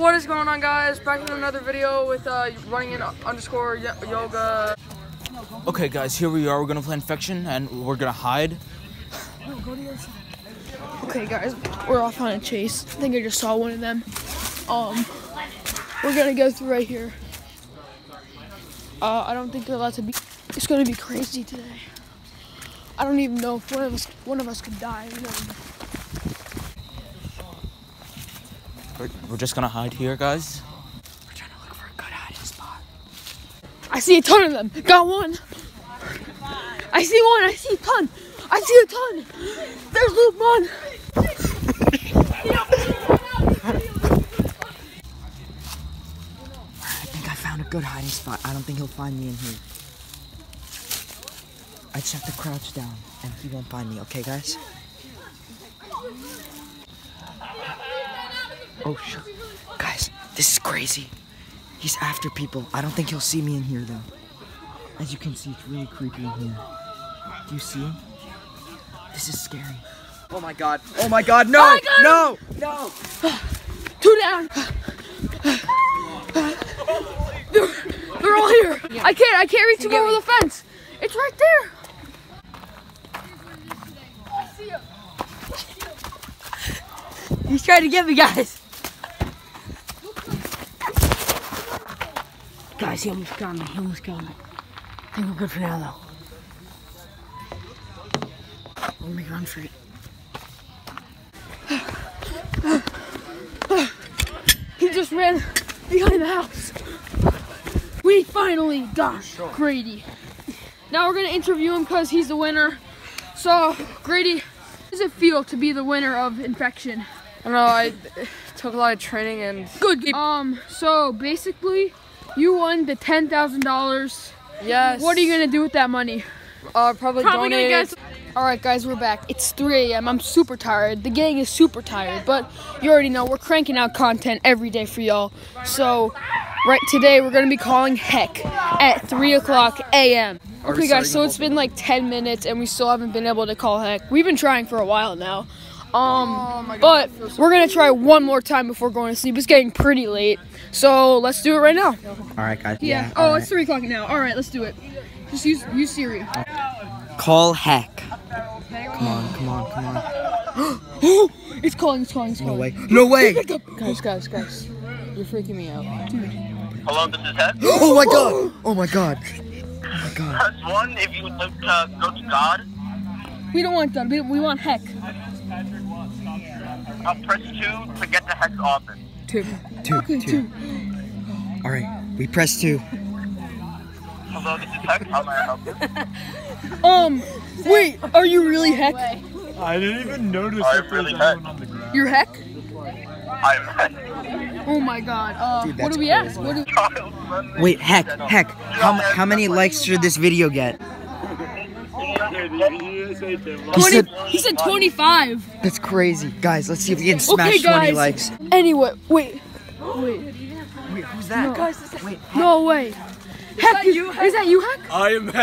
What is going on, guys? Back with another video with uh, running in underscore y- yoga. Okay, guys, here we are. We're gonna play infection, and we're gonna hide. Okay, guys, we're off on a chase. I think I just saw one of them. Um, we're gonna go through right here. Uh, I don't think they're allowed to be. It's gonna be crazy today. I don't even know if one of us one of us could die. You know. We're, we're just gonna hide here, guys. We're trying to look for a good hiding spot. I see a ton of them. Got one. I see one. I see a ton. I see a ton. There's Luke one. I think I found a good hiding spot. I don't think he'll find me in here. I just have to crouch down and he won't find me, okay guys? Oh sh guys, this is crazy. He's after people. I don't think he'll see me in here though. As you can see, it's really creepy in here. Do you see him? This is scary. Oh my god. Oh my god, no! I got no! Two down. They're, they're all here. I can't. I can't reach them over the fence. It's right there. He's trying to get me, guys. Guys, he almost got me. He almost got me. I think we're good for now, though. Me run for it. He just ran behind the house. We finally got Grady. Now we're gonna interview him because he's the winner. So, Grady, how does it feel to be the winner of infection? I don't know. I took a lot of training and Good. Um. So basically, you won the ten thousand dollars. yes. What are you gonna do with that money? Uh, probably, Probably gonna donate. guess. All right, guys, we're back. It's 3 a.m. I'm super tired. The gang is super tired, but you already know we're cranking out content every day for y'all. So, right today we're gonna be calling Heck at 3 o'clock a.m. Okay, guys. So it's been like 10 minutes, and we still haven't been able to call Heck. We've been trying for a while now. Um, but we're gonna try one more time before going to sleep. It's getting pretty late, so let's do it right now. Alright guys. Yeah. oh, it's three o'clock now. All right, let's do it. Just use use Siri. Call heck. Come on, come on, come on. It's calling. It's calling. It's No way. No way! Guys, guys, guys. You're freaking me out. Hello, this is Head. Oh my god! Oh my god! Oh my god. Press one if you would like to go to God. We don't want that. We, we want heck. Uh, press two to get to Heck's office. Two. Two, Okay, two. two. Alright, we press two. Hello, this is Heck. How may I help you? Um, wait. Are you really heck? I didn't even notice I that there really was had- anyone on the ground. You're heck? I'm Heck. Oh my god. Uh, Dude, what do we cool. ask? What do Wait, heck, heck. How, how many likes should this video get? You say Tim. He said, he said 25. that's crazy. Guys, let's see if we can smash Okay, 20 likes. Anyway, wait. Wait. Wait, who's that? Guys, wait. No way. Heck, is, is that you, Heck? I am back.